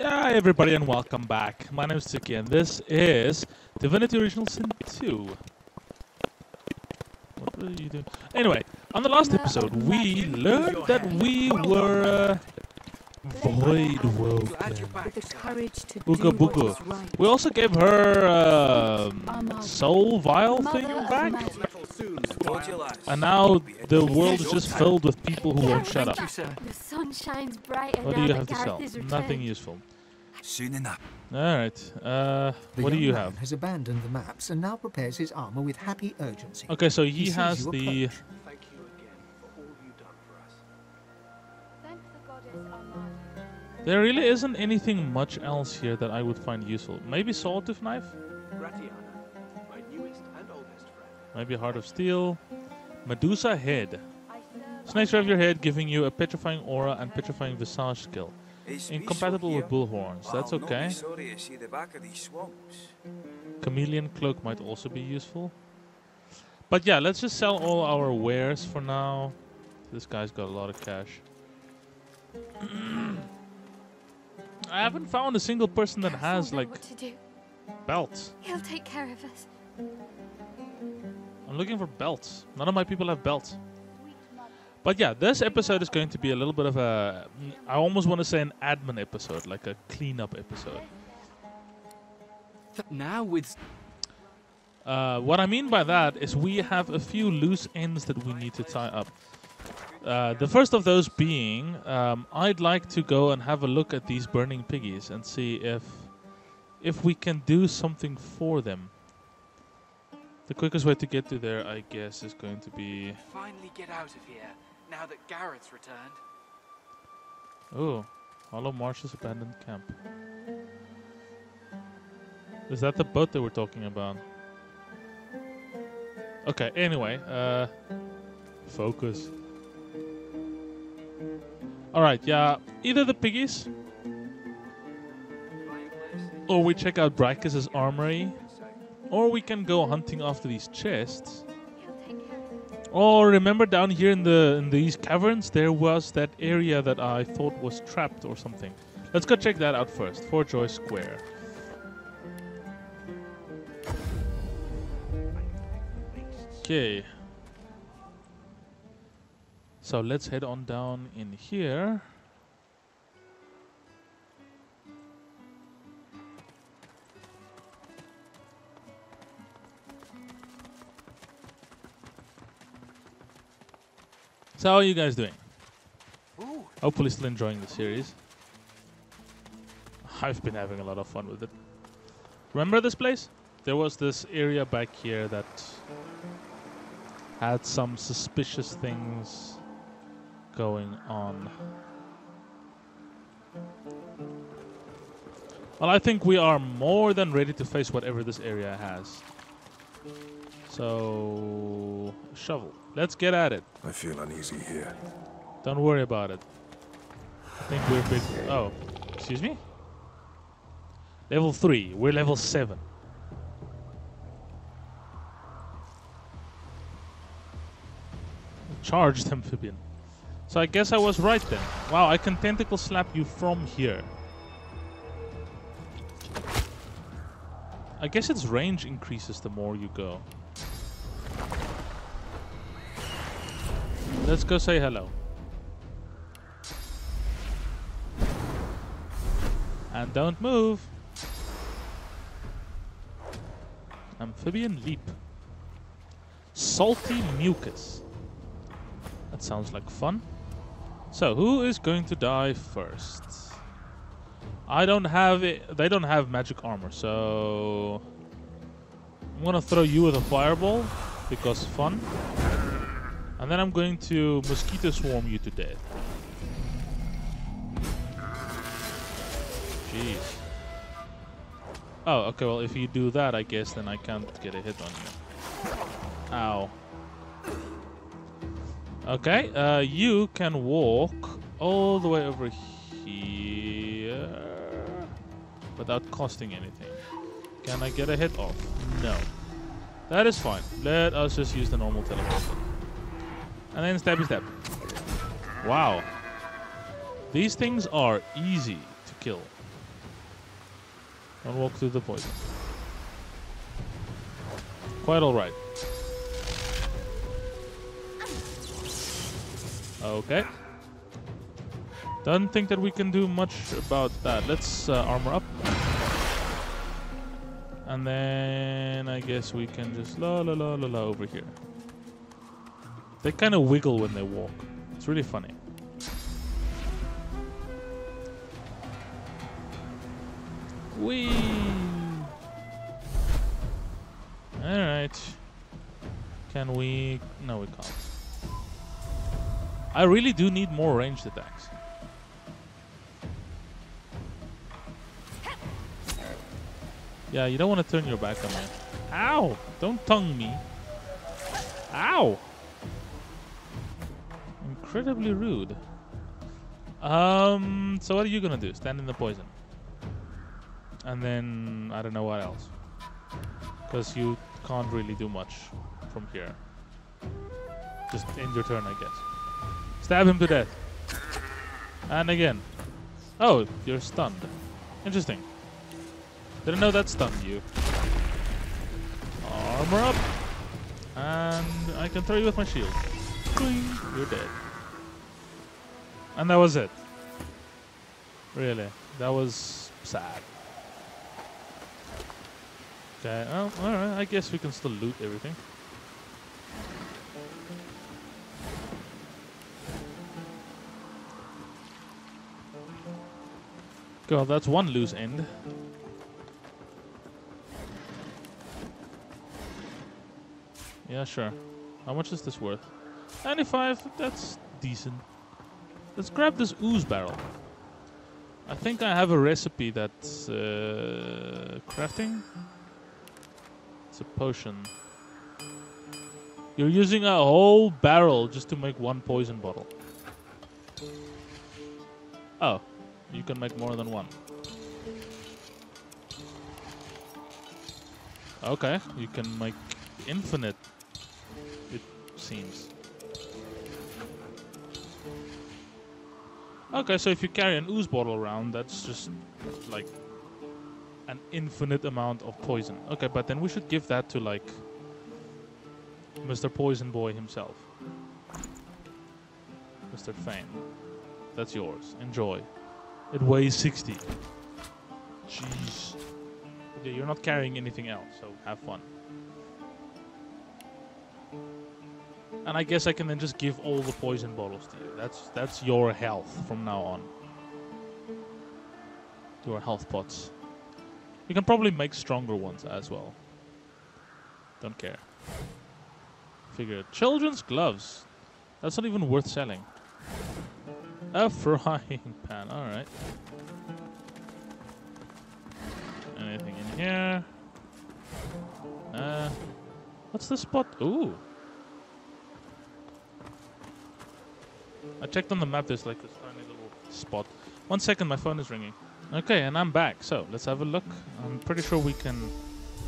Hi everybody and welcome back. My name is Tsuki and this is Divinity Original Sin 2. What were you doing? Anyway, on the last episode we learned that we were uh, void woken. With the courage to Ooga do what booga. We also gave her um, Amadia. soul vial Mother thing back. Magic. And now the world is just filled with people who won't shut up. The sun shines brighter What do you have to sell? Nothing useful. Soon enough. Alright, uh, The what do young you man have? has abandoned the maps and now prepares his armor with happy urgency. Okay, so he sees has the. approach. Thank you again for all you've done for us. Thank the goddess Amadia. There really isn't anything much else here that I would find useful. Maybe sawtooth knife? Gratiana, Maybe heart of steel. Medusa head. I serve Snakes of your head, giving you a petrifying aura and petrifying visage skill. Incompatible with bullhorns. That's I'll not be okay. sorry to see the back of these swamps. Chameleon cloak might also be useful. But yeah, let's just sell all our wares for now. This guy's got a lot of cash. I haven't found a single person that has like what to do. belts. He'll take care of us. I'm looking for belts. None of my people have belts. But yeah, this episode is going to be a little bit of a. I almost want to say an admin episode, like a cleanup episode. Now with Uh, what I mean by that is we have a few loose ends that we need to tie up. Uh, the first of those being, um, I'd like to go and have a look at these burning piggies and see if if we can do something for them. The quickest way to get to there, I guess, is going to be. finally get out of here now that Gareth's returned. Oh, Hollow Marsh's abandoned camp. Is that the boat that we're talking about? Okay, anyway, uh focus. Alright, yeah, either the piggies or we check out Braccus' armory or we can go hunting after these chests. He'll take care of us. Oh, remember down here in the in these caverns, there was that area that I thought was trapped or something. Let's go check that out first. Fort Joy Square. Okay. So let's head on down in here. So how are you guys doing? Ooh, Hopefully still enjoying the series. I've been having a lot of fun with it. Remember this place? There was this area back here that had some suspicious things going on. Well, I think we are more than ready to face whatever this area has. So, shovel. Let's get at it. I feel uneasy here. Don't worry about it. I think we're big. Oh, excuse me? Level 3. We're level 7. Charged amphibian. So I guess I was right then. Wow, I can tentacle slap you from here. I guess its range increases the more you go. Let's go say hello. And don't move. Amphibian leap. Salty mucus. That sounds like fun. So, who is going to die first? I don't have it. They don't have magic armor, so I'm gonna throw you with a fireball because fun. And then I'm going to mosquito swarm you to death. Jeez. Oh, okay, well, if you do that, I guess then I can't get a hit on you. Ow. Okay, uh, you can walk all the way over here without costing anything. Can I get a hit off? No. That is fine. Let us just use the normal teleport. And then stabby stab. Wow. These things are easy to kill. Don't walk through the poison. Quite alright. Okay. Don't think that we can do much about that. Let's uh, armor up. And then I guess we can just la la la la la over here. They kind of wiggle when they walk. It's really funny. Whee! Alright. Can we... No, we can't. I really do need more ranged attacks. Yeah, you don't want to turn your back on me. Ow! Don't tongue me. Ow! Incredibly rude. Um, so what are you gonna do? Stand in the poison. And then, I don't know what else. Because you can't really do much from here. Just end your turn, I guess. Stab him to death. And again. Oh, you're stunned. Interesting. Didn't know that stunned you. Armor up. And I can throw you with my shield. Boing, You're dead. And that was it. Really. That was sad. Okay, well, alright. I guess we can still loot everything. God, that's one loose end. Yeah, sure. How much is this worth? 95, that's decent. Let's grab this ooze barrel. I think I have a recipe that's uh, crafting. It's a potion. You're using a whole barrel just to make one poison bottle. Oh, you can make more than one. Okay, you can make infinite, it seems. Okay, so if you carry an ooze bottle around, that's just like an infinite amount of poison. Okay, but then we should give that to like Mr. Poison Boy himself. Mr. Fane. That's yours. Enjoy. It weighs 60. Jeez. Okay, you're not carrying anything else, so have fun. And I guess I can then just give all the poison bottles to you. That's that's your health from now on. Your health pots. You can probably make stronger ones as well. Don't care. Figure children's gloves. That's not even worth selling. A frying pan. All right. Anything in here? Uh, what's the spot? Ooh. I checked on the map. There's like this tiny little spot. One second, my phone is ringing. Okay, and I'm back. So let's have a look. I'm pretty sure we can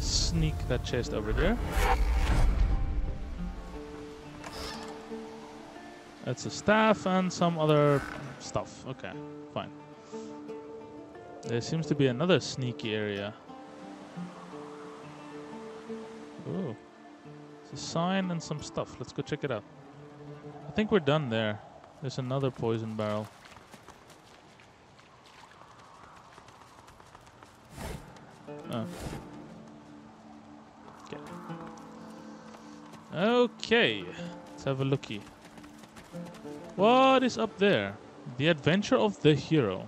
sneak that chest over there. That's a staff and some other stuff. Okay, fine. There seems to be another sneaky area. Ooh. It's a sign and some stuff. Let's go check it out. I think we're done there. There's another poison barrel. Oh. Okay. Let's have a looky. What is up there? The adventure of the hero.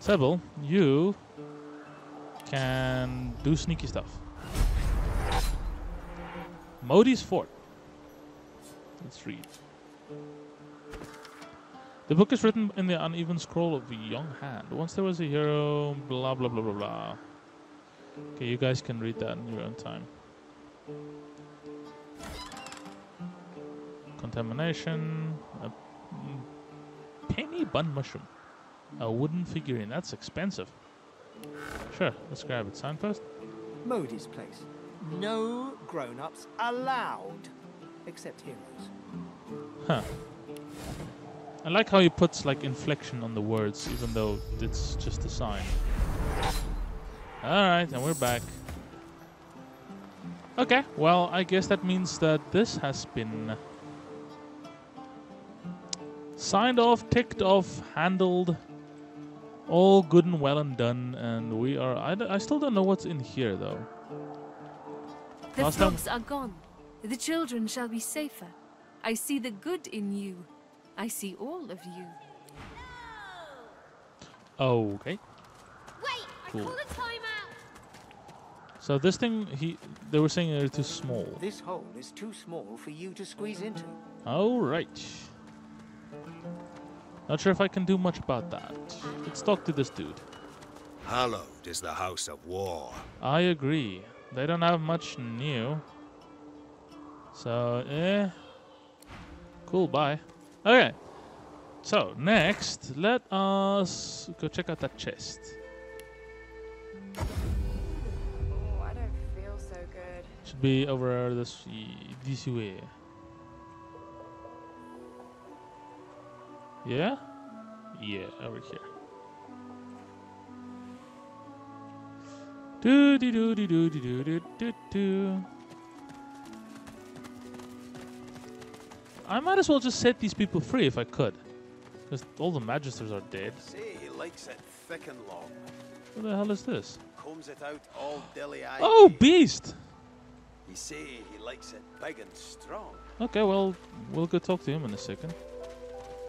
Sebille, you can do sneaky stuff. Modi's Fort. Let's read. The book is written in the uneven scroll of a young hand. Once there was a hero, blah blah blah blah blah. Okay, you guys can read that in your own time. Contamination. A penny bun mushroom. A wooden figurine. That's expensive. Sure, let's grab it. Signpost? Modi's place. No grown-ups allowed, except heroes. Huh. I like how he puts like inflection on the words, even though it's just a sign. Alright, and we're back. Okay, well, I guess that means that this has been signed off, ticked off, handled, all good and well and done, and we are. I, d- I still don't know what's in here though. The Last time- are gone. The children shall be safer. I see the good in you. I see all of you. Oh, Okay. Wait! I Cool. call a timeout! So this thing, he, they were saying it's too small. This hole is too small for you to squeeze into. All right. Not sure if I can do much about that. Let's talk to this dude. Hallowed is the house of war. I agree. They don't have much new. So, eh. Cool, bye. Okay. So, next, let us go check out that chest. Oh, I don't feel so good. Should be over this, this way. Yeah? Yeah, over here. Do do do do do do do do do. I might as well just set these people free if I could. Because all the magisters are dead. Say he likes it thick and long. What the hell is this? Combs it out all dilly-eyed. Oh, beast! He say he likes it big and strong. Okay, well, we'll go talk to him in a second.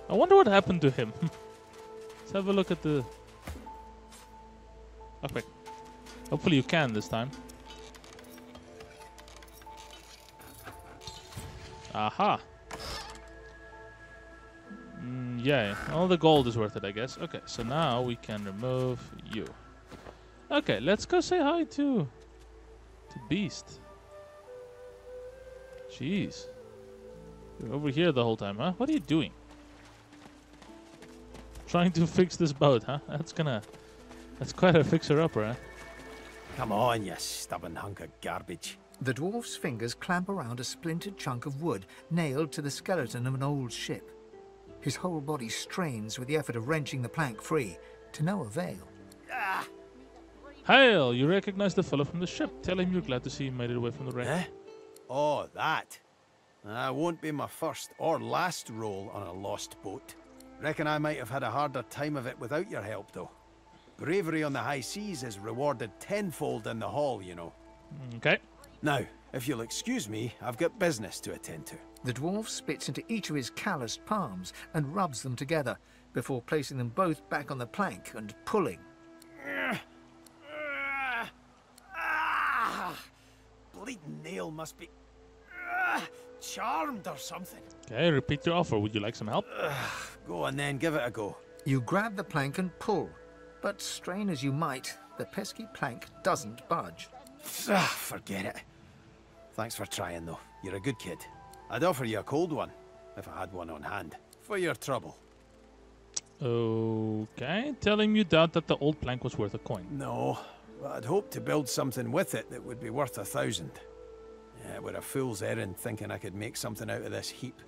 I wonder what happened to him. Let's have a look at the. Okay. Hopefully you can this time. Aha. Mm, yay. All the gold is worth it, I guess. Okay, so now we can remove you. Okay, let's go say hi to to Beast. Jeez. You're over here the whole time, huh? What are you doing? Trying to fix this boat, huh? That's gonna... That's quite a fixer-upper, huh? Come on, you stubborn hunk of garbage. The dwarf's fingers clamp around a splintered chunk of wood nailed to the skeleton of an old ship. His whole body strains with the effort of wrenching the plank free, to no avail. Hail! You recognize the fellow from the ship. Tell him you're glad to see he made it away from the wreck. Eh? Oh, that. That won't be my first or last roll on a lost boat. Reckon I might have had a harder time of it without your help, though. Bravery on the high seas is rewarded tenfold in the hall, you know. Okay. Now, if you'll excuse me, I've got business to attend to. The dwarf spits into each of his calloused palms and rubs them together before placing them both back on the plank and pulling. Bleeding nail must be ah, charmed or something. Okay, repeat your offer. Would you like some help? Go on then, give it a go. You grab the plank and pull, but strain as you might, the pesky plank doesn't budge. Ah, forget it. Thanks for trying, though. You're a good kid. I'd offer you a cold one, if I had one on hand, for your trouble. Okay. telling you doubt that the old plank was worth a coin. No, but I'd hoped to build something with it that would be worth a thousand. Yeah, it were a fool's errand thinking I could make something out of this heap,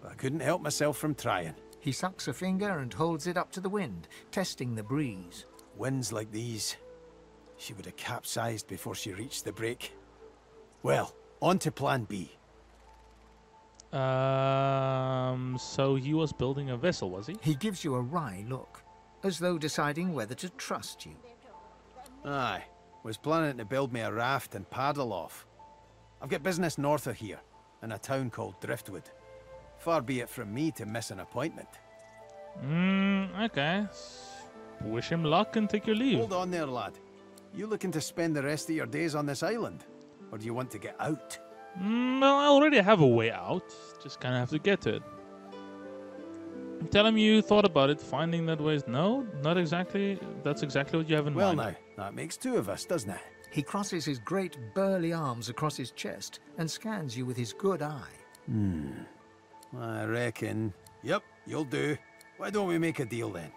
but I couldn't help myself from trying. He sucks a finger and holds it up to the wind, testing the breeze. Winds like these, she would have capsized before she reached the break. Well, on to plan B. Um. So he was building a vessel, was he? He gives you a wry look, as though deciding whether to trust you. Aye, was planning to build me a raft and paddle off. I've got business north of here, in a town called Driftwood. Far be it from me to miss an appointment. Mm, okay. Wish him luck and take your leave. Hold on there, lad. You looking to spend the rest of your days on this island? Or do you want to get out? Mm, well, I already have a way out. Just kind of have to get to it. Tell him you thought about it, finding that way is no, not exactly. That's exactly what you have in Well, mind. now, that makes two of us, doesn't it? He crosses his great burly arms across his chest and scans you with his good eye. Hmm. I reckon. Yep, you'll do. Why don't we make a deal then?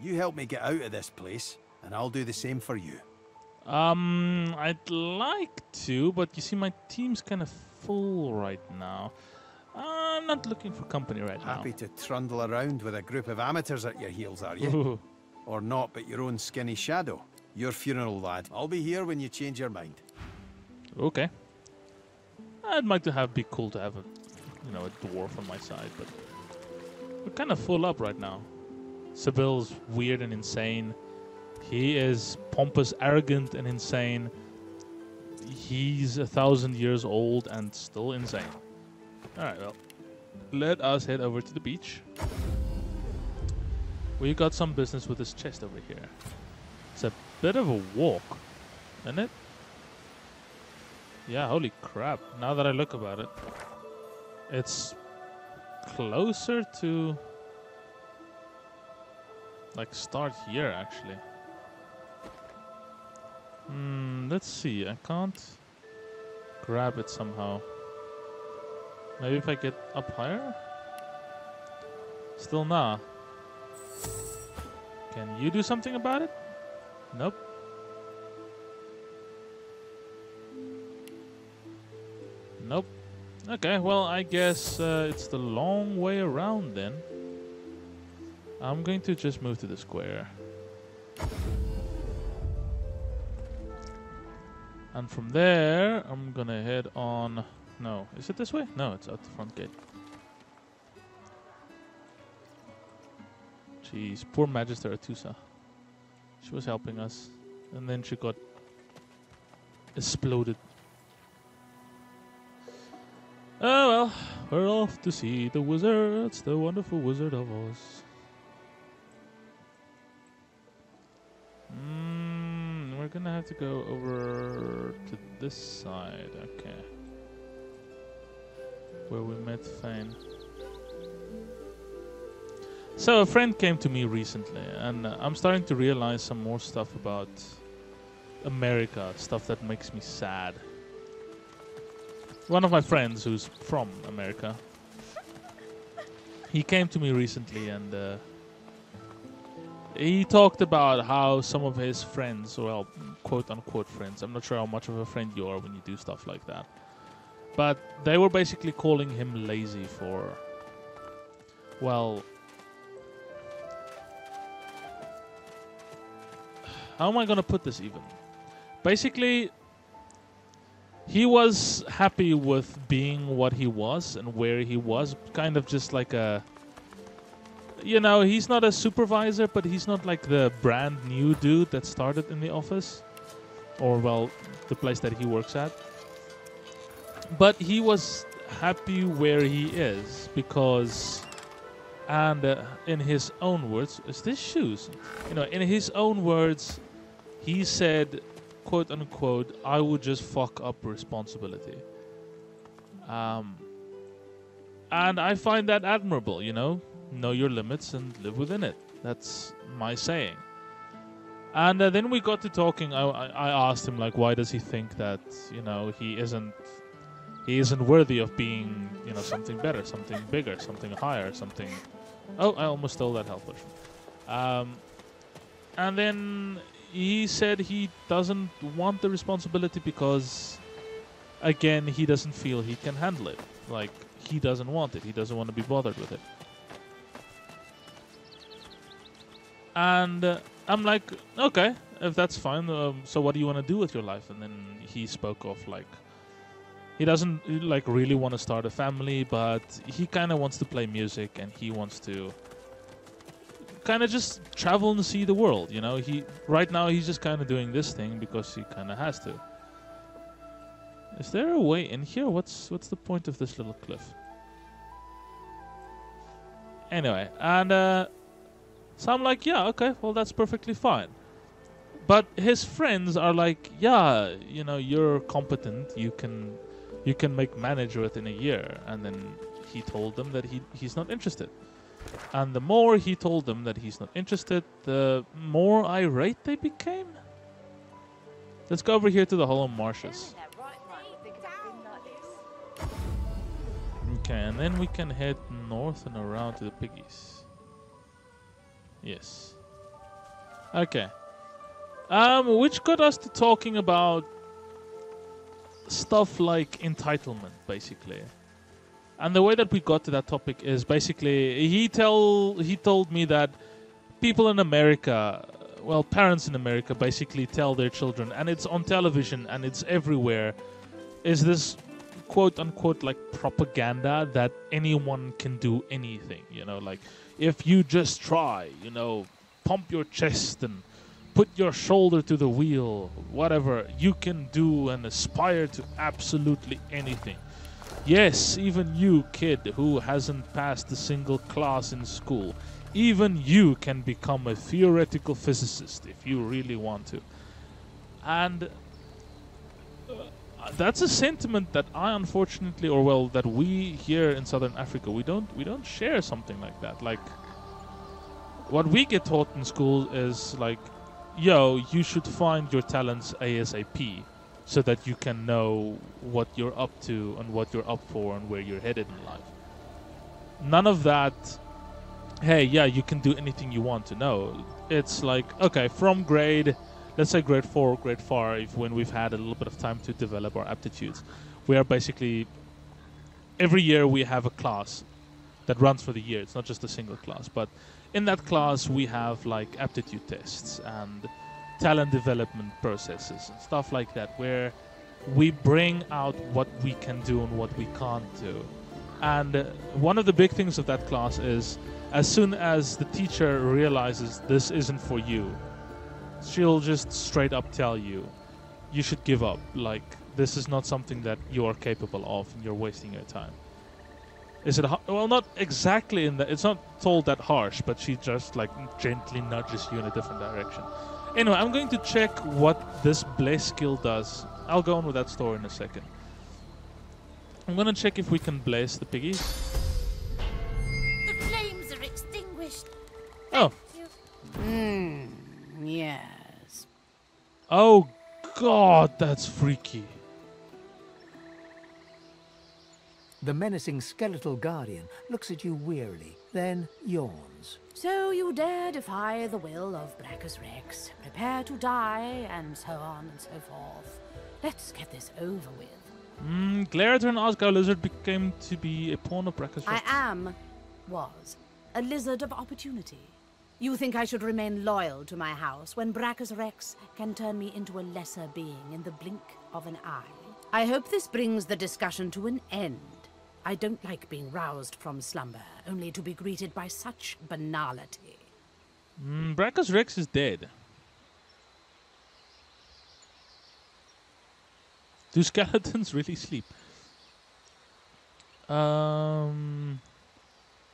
You help me get out of this place, and I'll do the same for you. Um, I'd like to, but you see, my team's kind of full right now. I'm not looking for company right Happy to trundle around with a group of amateurs at your heels, are you? now. or not, but your own skinny shadow? Your funeral, lad. I'll be here when you change your mind. Okay. I'd like to have be cool to have a, you know, a dwarf on my side, but we're kind of full up right now. Sebille's weird and insane. He is pompous, arrogant, and insane. He's a thousand years old and still insane. All right, well, let us head over to the beach. We got some business with this chest over here. It's a bit of a walk, isn't it? Yeah, holy crap. Now that I look about it, it's closer to like start here actually. Hmm, let's see. I can't grab it somehow. Maybe if I get up higher? Still nah. Can you do something about it? Nope. Nope. Okay, well, I guess uh, it's the long way around then. I'm going to just move to the square. And from there, I'm gonna head on... No, is it this way? No, it's out the front gate. Jeez, poor Magister Atusa. She was helping us. And then she got... exploded. Oh well, we're off to see the wizards, the wonderful Wizard of Oz. Gonna have to go over to this side, okay. Where we met Fane. So a friend came to me recently, and I'm starting to realize some more stuff about America, stuff that makes me sad. One of my friends who's from America, he came to me recently and uh, he talked about how some of his friends, well, quote unquote friends, I'm not sure how much of a friend you are when you do stuff like that, but they were basically calling him lazy for, well, how am I gonna put this even? Basically, he was happy with being what he was and where he was, kind of just like a. You know, he's not a supervisor, but he's not like the brand new dude that started in the office, or well, the place that he works at. But he was happy where he is because, and uh, in his own words, is this shoes? You know, in his own words, he said, quote unquote, I would just fuck up responsibility. Um, and I find that admirable, you know? Know your limits and live within it. That's my saying. And uh, then we got to talking. I, I, asked him, like, why does he think that, you know, he isn't. He isn't worthy of being, you know, something better, something bigger, something higher, something. Oh, I almost stole that health potion. Um, and then he said he doesn't want the responsibility because again he doesn't feel he can handle it like he doesn't want it he doesn't want to be bothered with it and uh, i'm like okay if that's fine um, so what do you want to do with your life and then he spoke of like he doesn't like really want to start a family but he kind of wants to play music and he wants to kind of just travel and see the world. You know, he right now he's just kind of doing this thing because he kind of has to. Is there a way in here? What's what's the point of this little cliff? Anyway, and uh, so I'm like, yeah, okay, well that's perfectly fine. But his friends are like, yeah, you know, you're competent. You can, you can make manager within a year. And then he told them that he he's not interested. And the more he told them that he's not interested, the more irate they became. Let's go over here to the Hollow Marshes. Okay, and then we can head north and around to the piggies. Yes. Okay. Um, which got us to talking about stuff like entitlement, basically. And the way that we got to that topic is basically he tell he told me that people in America well, parents in America basically tell their children, and it's on television and it's everywhere, is this quote unquote like propaganda that anyone can do anything. You know, like if you just try, you know, pump your chest and put your shoulder to the wheel, whatever, you can do and aspire to absolutely anything. Yes, even you, kid, who hasn't passed a single class in school, even you can become a theoretical physicist if you really want to. And that's a sentiment that I unfortunately, or well, that we here in Southern Africa, we don't we don't share something like that. Like what we get taught in school is like, yo, you should find your talents ASAP, so that you can know what you're up to and what you're up for and where you're headed in life. None of that. Hey, yeah, you can do anything you want to know. It's like okay, from grade let's say grade four, grade five, when we've had a little bit of time to develop our aptitudes, we are basically every year we have a class that runs for the year. It's not just a single class, but in that class we have like aptitude tests and talent development processes and stuff like that, where we bring out what we can do and what we can't do. And uh, one of the big things of that class is as soon as the teacher realizes this isn't for you, she'll just straight up tell you you should give up. Like this is not something that you are capable of and you're wasting your time. Is it well not exactly in that it's not told that harsh but she just like gently nudges you in a different direction. Anyway i'm going to check what this bless skill does. I'll go on with that story in a second. I'm going to check if we can bless the piggies. The flames are extinguished. oh. Hmm. Yes. Oh god that's freaky The menacing skeletal guardian looks at you wearily, then yawns. So you dare defy the will of Braccus Rex, prepare to die, and so on and so forth. Let's get this over with. Mm, Glarator and Oscar Lizard became to be a pawn of Braccus I am, was, a lizard of opportunity. You think I should remain loyal to my house when Braccus Rex can turn me into a lesser being in the blink of an eye? I hope this brings the discussion to an end. I don't like being roused from slumber, only to be greeted by such banality. Mm, Rex is dead. Do skeletons really sleep? Um,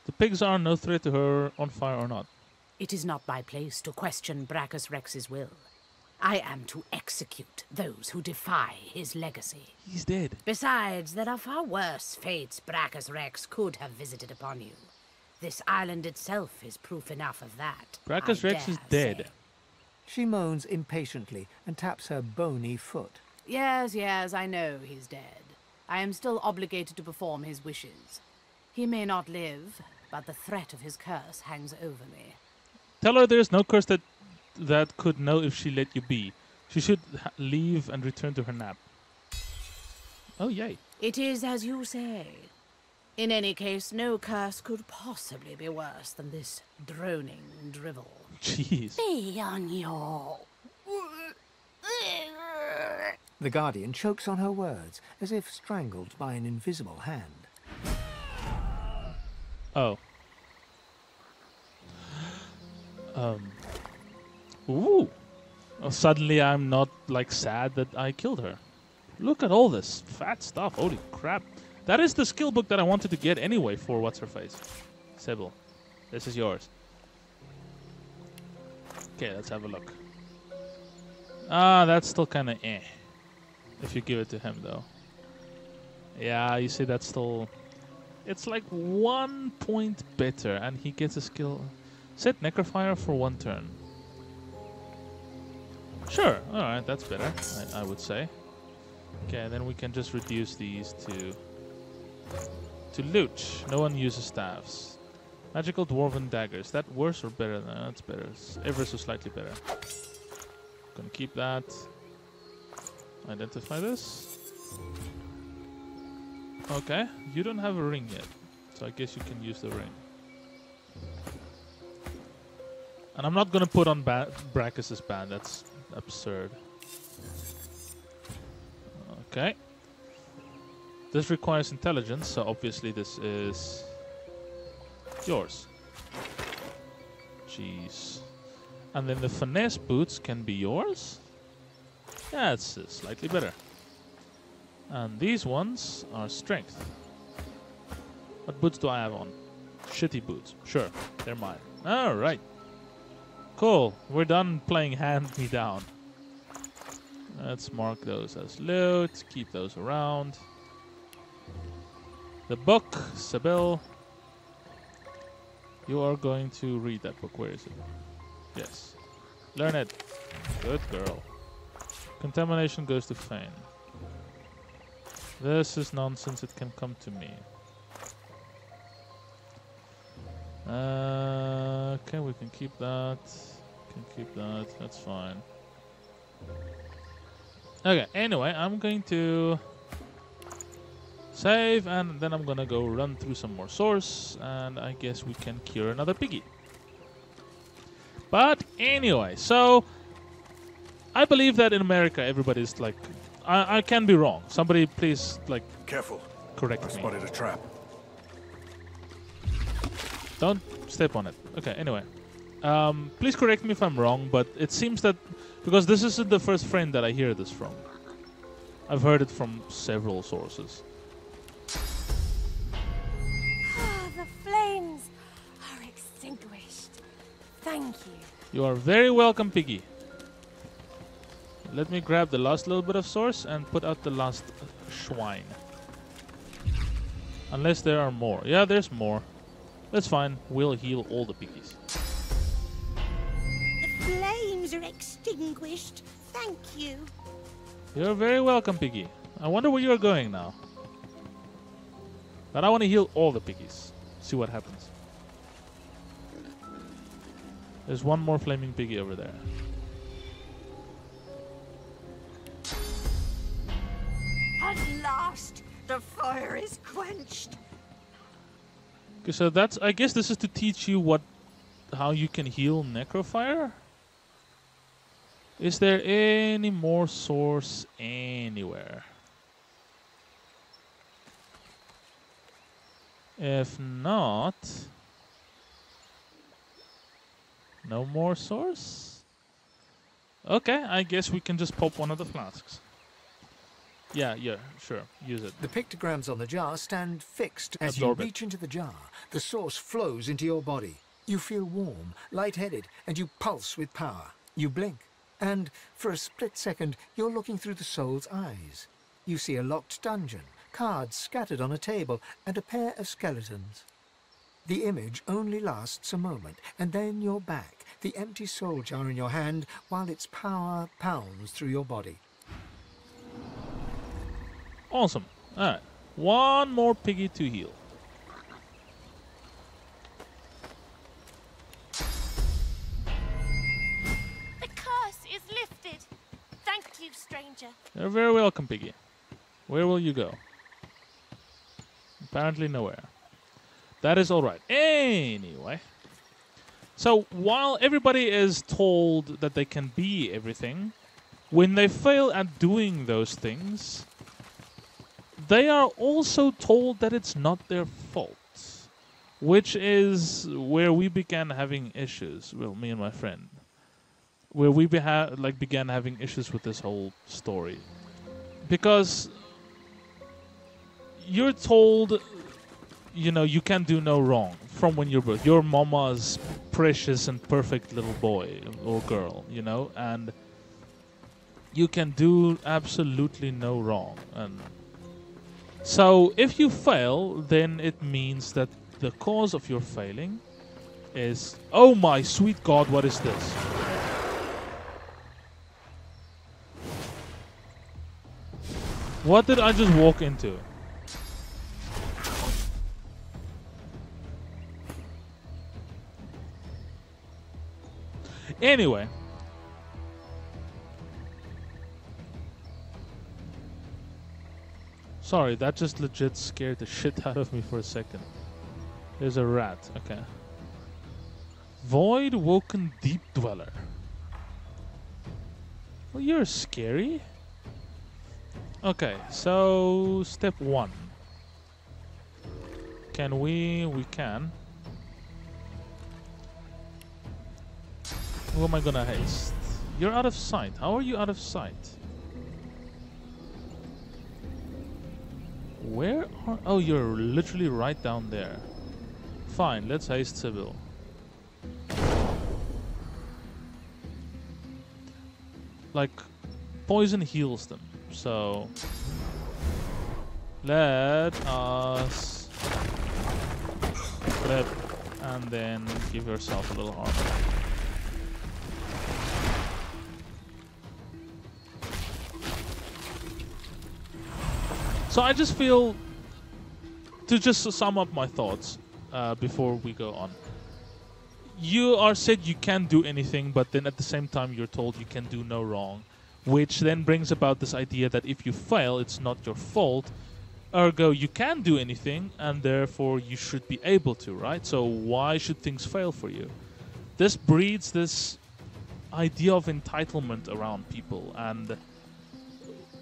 the pigs are no threat to her, on fire or not. It is not my place to question Braccus Rex's will. I am to execute those who defy his legacy. He's dead. Besides, there are far worse fates Braccus Rex could have visited upon you. This island itself is proof enough of that. Braccus I Rex is dead. say. She moans impatiently and taps her bony foot. Yes, yes, I know he's dead. I am still obligated to perform his wishes. He may not live, but the threat of his curse hangs over me. Tell her there's no curse that that could know if she let you be. She should ha- leave and return to her nap. Oh yay! It is as you say. In any case, no curse could possibly be worse than this droning drivel. Jeez. Be on your. The guardian chokes on her words, as if strangled by an invisible hand. Oh. Um. Ooh. Oh, suddenly I'm not like sad that I killed her. Look at all this fat stuff. Holy crap. That is the skill book that I wanted to get anyway for what's her face. Sebille. This is yours. Okay, let's have a look. Ah, that's still kind of eh. If you give it to him, though. Yeah, you see, that's still. It's like one point better, and he gets a skill. Set Necrofire for one turn. Sure, alright, that's better, I, I would say. Okay, then we can just reduce these to. to loot. No one uses staffs. Magical Dwarven Daggers. That worse or better? No, that's better. It's ever so slightly better. Gonna keep that. Identify this. Okay, you don't have a ring yet, so I guess you can use the ring. And I'm not gonna put on ba- band. That's absurd. Okay. This requires intelligence, so obviously this is yours. Jeez. And then the finesse boots can be yours? Yeah, uh, slightly better. And these ones are strength. What boots do I have on? Shitty boots. Sure, they're mine. Alright. Cool. We're done playing hand me down. Let's mark those as loot. Keep those around. The book, Sebille. You are going to read that book. Where is it? Yes. Learn it. Good girl. Contamination goes to Fane. This is nonsense. It can come to me. Uh, okay, we can keep that. Can keep that. That's fine. Okay. Anyway, I'm going to save, and then I'm gonna go run through some more source, and I guess we can cure another piggy. But anyway, so I believe that in America everybody's like, I, I can be wrong. Somebody please like Careful. correct I me. spotted a trap. Don't step on it. Okay, anyway. Um, please correct me if I'm wrong, but it seems that because this isn't the first friend that I hear this from. I've heard it from several sources. Ah, the flames are extinguished. Thank you. You are very welcome, Piggy. Let me grab the last little bit of source and put out the last swine. Unless there are more. Yeah, there's more. That's fine. We'll heal all the piggies. The flames are extinguished. Thank you. You're very welcome, Piggy. I wonder where you're going now. But I want to heal all the piggies. See what happens. There's one more flaming piggy over there. At last, the fire is quenched. So that's. I guess this is to teach you what, how you can heal necrofire. Is there any more source anywhere? If not, no more source. Okay, I guess we can just pop one of the flasks. Yeah, yeah, sure, use it. The pictograms on the jar stand fixed. As Absorb you it. reach into the jar, the source flows into your body. You feel warm, lightheaded, and you pulse with power. You blink, and for a split second, you're looking through the soul's eyes. You see a locked dungeon, cards scattered on a table, and a pair of skeletons. The image only lasts a moment, and then you're back, the empty soul jar in your hand, while its power pounds through your body. Awesome. Alright. One more piggy to heal. The curse is lifted. Thank you, stranger. You're very welcome, Piggy. Where will you go? Apparently nowhere. That is alright. Anyway. So, while everybody is told that they can be everything, when they fail at doing those things, they are also told that it's not their fault. Which is where we began having issues. Well, me and my friend. Where we beha- like began having issues with this whole story. Because you're told you know you can do no wrong from when you're birth. Your mama's precious and perfect little boy or girl, you know, and you can do absolutely no wrong. And so if you fail, then it means that the cause of your failing is oh my sweet god, what is this? What did I just walk into? Anyway. Sorry, that just legit scared the shit out of me for a second. There's a rat, okay. Void Woken Deep Dweller. Well, you're scary. Okay, so step one. Can we? We can. Who am I gonna haste? You're out of sight. How are you out of sight? Where are... Oh, you're literally right down there. Fine, let's haste Sebille. Like, poison heals them, so... Let us... Flip, and then give yourself a little armor. So I just feel, to just sum up my thoughts uh, before we go on. You are said you can't do anything, but then at the same time you're told you can do no wrong, which then brings about this idea that if you fail, it's not your fault. Ergo, you can do anything, and therefore you should be able to, right? So why should things fail for you? This breeds this idea of entitlement around people, and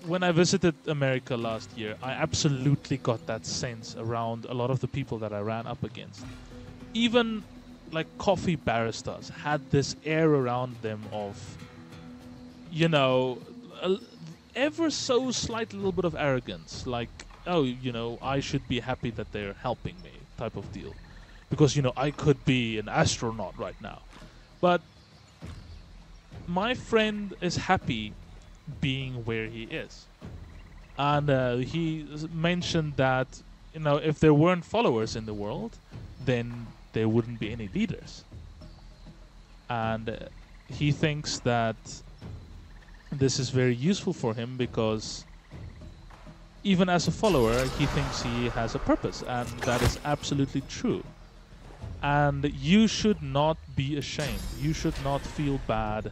when I visited America last year, I absolutely got that sense around a lot of the people that I ran up against. Even like coffee baristas had this air around them of, you know, a, ever so slight little bit of arrogance, like, oh, you know, I should be happy that they're helping me, type of deal, because you know I could be an astronaut right now, but my friend is happy being where he is. And uh, he mentioned that you know if there weren't followers in the world, then there wouldn't be any leaders. And uh, he thinks that this is very useful for him because even as a follower, he thinks he has a purpose, and that is absolutely true. And you should not be ashamed. You should not feel bad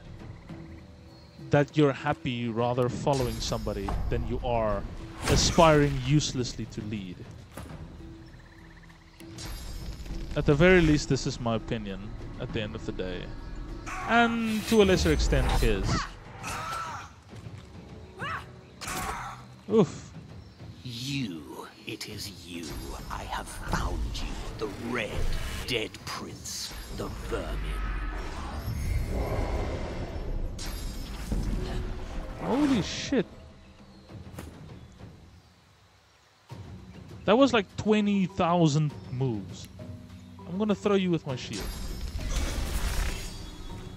that you're happy rather following somebody than you are aspiring uselessly to lead. At the very least, this is my opinion at the end of the day. And to a lesser extent, his. Oof. You, it is you. I have found you, the red, dead prince, the vermin. Holy shit. That was like 20,000 moves. I'm gonna throw you with my shield.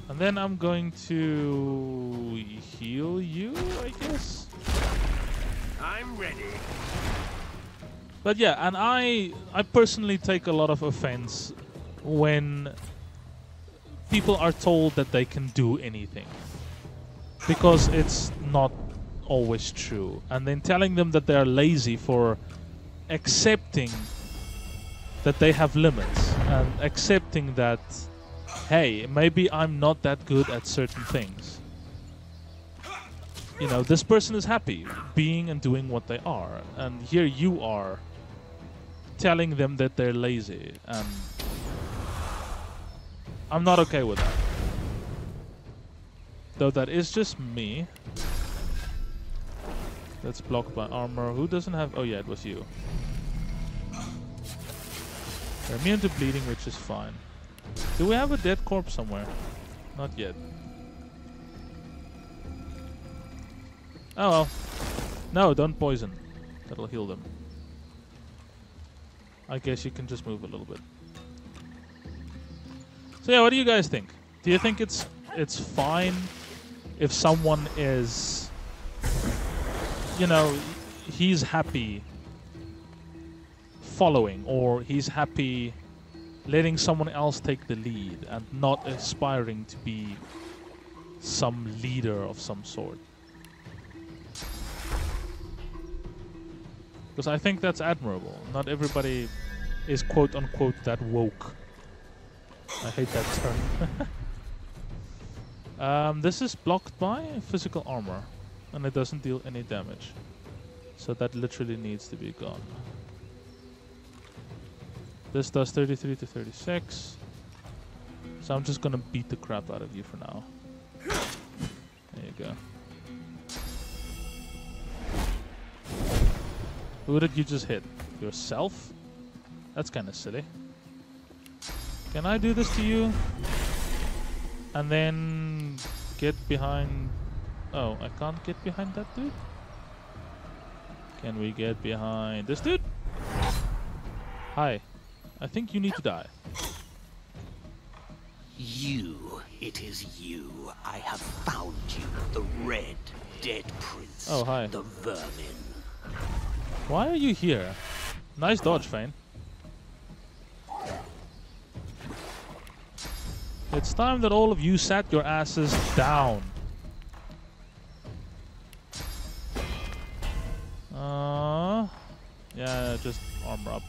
And then I'm going to heal you, I guess? I'm ready. But yeah, and I I personally take a lot of offense when people are told that they can do anything because it's not always true. And then telling them that they are lazy for accepting that they have limits and accepting that, hey, maybe I'm not that good at certain things. You know, this person is happy being and doing what they are, and here you are telling them that they're lazy, and I'm not okay with that. Though that is just me. That's blocked by armor. Who doesn't have... Oh yeah, it was you. They're immune to bleeding, which is fine. Do we have a dead corpse somewhere? Not yet. Oh well. No, don't poison. That'll heal them. I guess you can just move a little bit. So yeah, what do you guys think? Do you think it's it's fine if someone is, you know, he's happy following or he's happy letting someone else take the lead and not aspiring to be some leader of some sort. Because I think that's admirable. Not everybody is quote unquote that woke. I hate that term. Um, this is blocked by physical armor, and it doesn't deal any damage. So that literally needs to be gone. This does 33 to 36. So I'm just gonna beat the crap out of you for now. There you go. Who did you just hit? Yourself? That's kind of silly. Can I do this to you? And then get behind... Oh, I can't get behind that dude? Can we get behind this dude? Hi. I think you need to die. You, it is you. I have found you, the Red Dead Prince. Oh, hi. The vermin. Why are you here? Nice dodge, Fane. It's time that all of you sat your asses down. Uh, yeah, just armor up.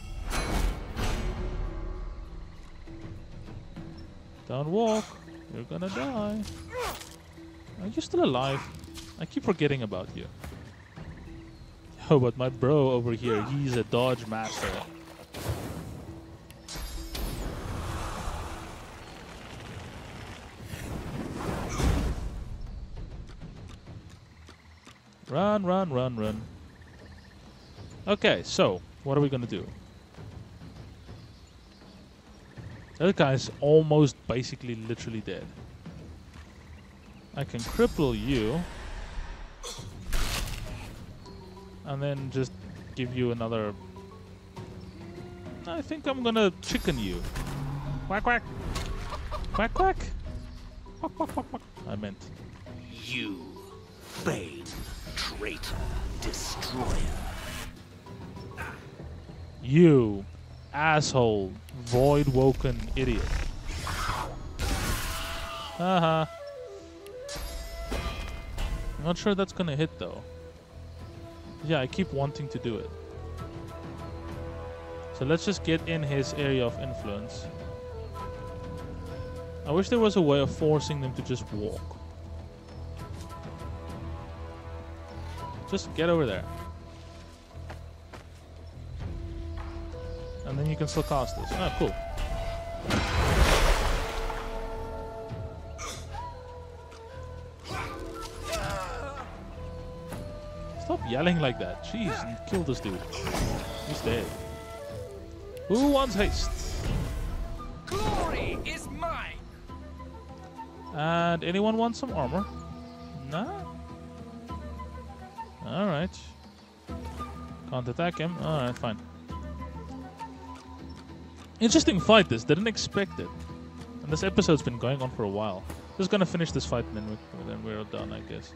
Don't walk. You're gonna die. Are you still alive? I keep forgetting about you. Oh, but my bro over here, he's a dodge master. Run, run, run, run. Okay, so, what are we gonna do? Other guy's almost basically literally dead. I can cripple you. And then just give you another... I think I'm gonna chicken you. Quack quack. Quack quack. Quack quack quack. I meant. You, destroyer. You, asshole, void woken idiot. Haha. I'm not sure that's gonna hit though. Yeah, I keep wanting to do it. So let's just get in his area of influence. I wish there was a way of forcing them to just walk. Just get over there. And then you can still cast this. Oh, cool. Stop yelling like that. Jeez, and kill this dude. He's dead. Who wants haste? Glory is mine. And anyone want some armor? No? Alright. Can't attack him. Alright, fine. Interesting fight this. Didn't expect it. And this episode's been going on for a while. Just gonna finish this fight and then, we, then we're done, I guess.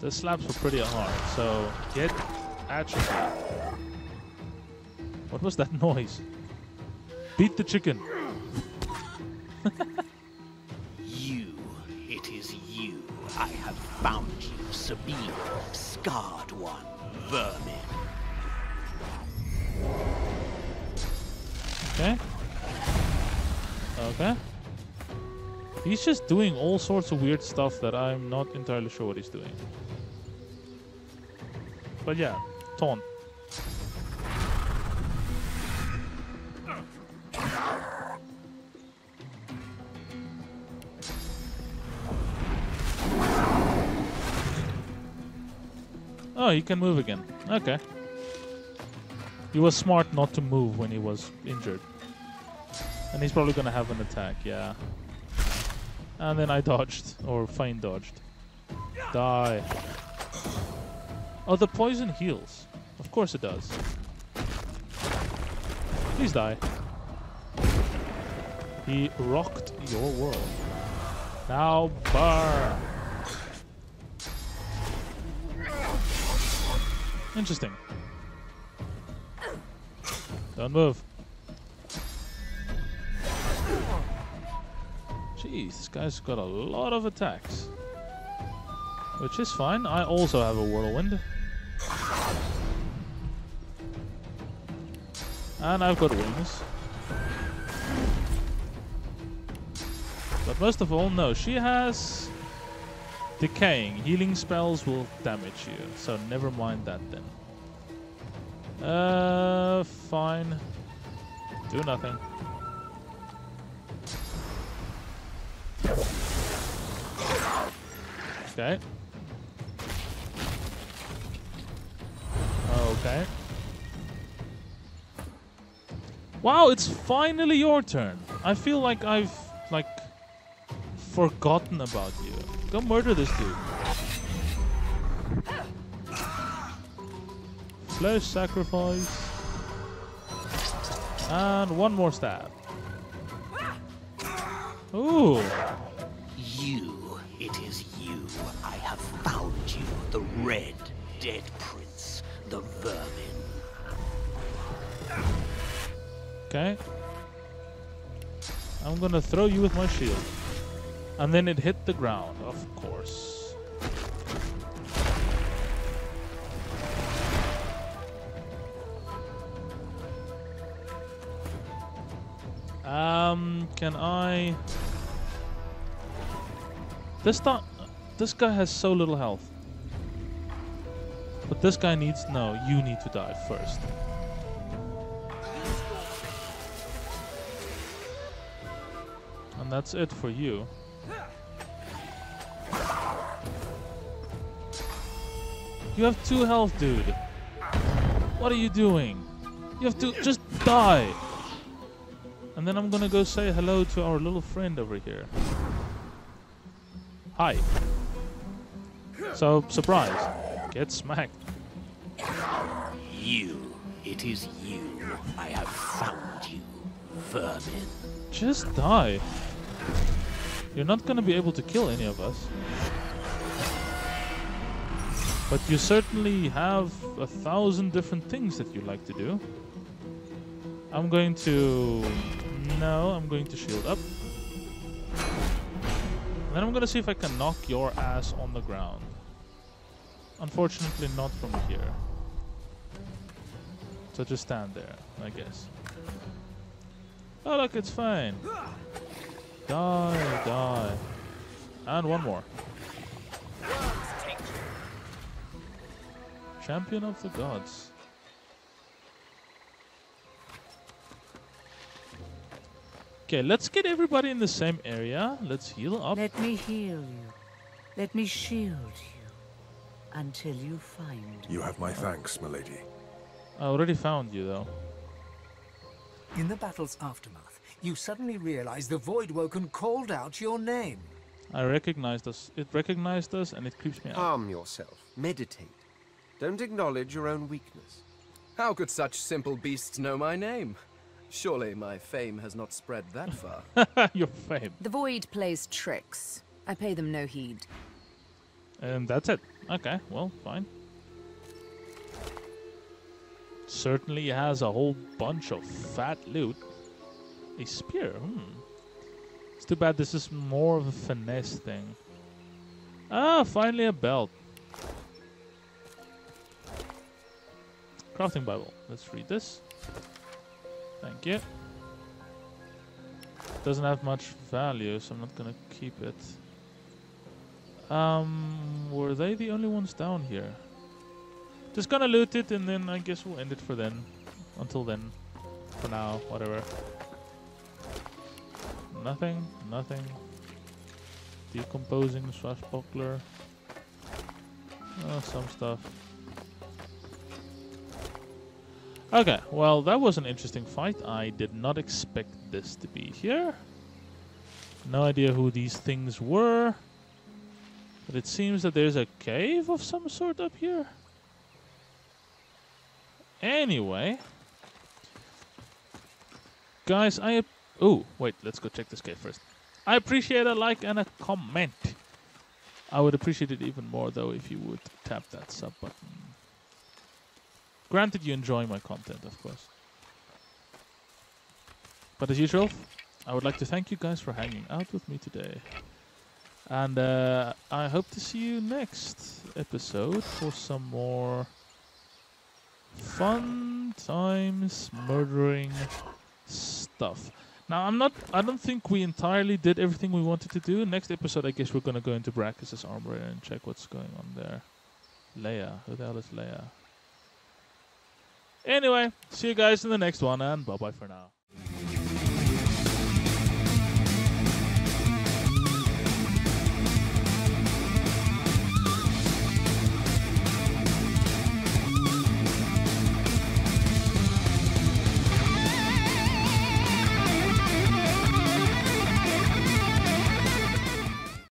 The slaps were pretty hard, so get at your What was that noise? Beat the chicken. you, it is you. I have found you, Sebille, scarred one, vermin. Okay. Okay. He's just doing all sorts of weird stuff that I'm not entirely sure what he's doing. But yeah, taunt. He can move again. Okay. He was smart not to move when he was injured. And he's probably gonna have an attack, yeah. And then I dodged, or Fane dodged. Die. Oh, the poison heals. Of course it does. Please die. He rocked your world. Now burn. Interesting. Don't move. Jeez, this guy's got a lot of attacks. Which is fine. I also have a whirlwind. And I've got wings. But most of all, no, she has decaying. Healing spells will damage you, so never mind that then. Uh, fine. Do nothing. Okay. Okay. Wow, it's finally your turn. I feel like I've, like, forgotten about you. Go murder this dude. Flesh sacrifice. And one more stab. Ooh. You, it is you. I have found you, the red, dead prince, the vermin. Okay. I'm gonna throw you with my shield. And then it hit the ground, of course. Um, can I... This not, this guy has so little health. But this guy needs, no, you need to die first. And that's it for you. You have two health, dude. What are you doing? You have to just die. And then I'm gonna go say hello to our little friend over here. Hi. So, surprise. Get smacked. You, it is you. I have found you, vermin. Just die. You're not gonna be able to kill any of us. But you certainly have a thousand different things that you like to do. I'm going to... No, I'm going to shield up. And then I'm gonna see if I can knock your ass on the ground. Unfortunately not from here. So just stand there, I guess. Oh look, it's fine. Die, die. And one more. Champion of the gods. Okay, let's get everybody in the same area. Let's heal up. Let me heal you. Let me shield you until you find You have my thanks, milady. I already found you though. In the battle's aftermath, you suddenly realize the Void Woken called out your name. I recognized us. It recognized us and it creeps me out. Calm yourself. Meditate. Don't acknowledge your own weakness. How could such simple beasts know my name? Surely my fame has not spread that far. Your fame. The Void plays tricks. I pay them no heed. And that's it. Okay, well, fine. Certainly has a whole bunch of fat loot. A spear, hmm. It's too bad this is more of a finesse thing. Ah, finally a belt. Crafting Bible. Let's read this. Thank you. Doesn't have much value, so I'm not gonna keep it. Um, were they the only ones down here? Just gonna loot it, and then I guess we'll end it for then. Until then, for now, whatever. Nothing, nothing. Decomposing swashbuckler. Oh, some stuff. Okay, well, that was an interesting fight. I did not expect this to be here. No idea who these things were. But it seems that there's a cave of some sort up here. Anyway. Guys, I... Oh, wait, let's go check this cave first. I appreciate a like and a comment. I would appreciate it even more, though, if you would tap that sub button. Granted, you enjoy my content, of course. But as usual, I would like to thank you guys for hanging out with me today. And uh, I hope to see you next episode for some more fun times murdering stuff. Now, I'm not. I don't think we entirely did everything we wanted to do. Next episode, I guess we're gonna go into Braccus' armory and check what's going on there. Leia, who the hell is Leia? Anyway, see you guys in the next one, and bye bye for now.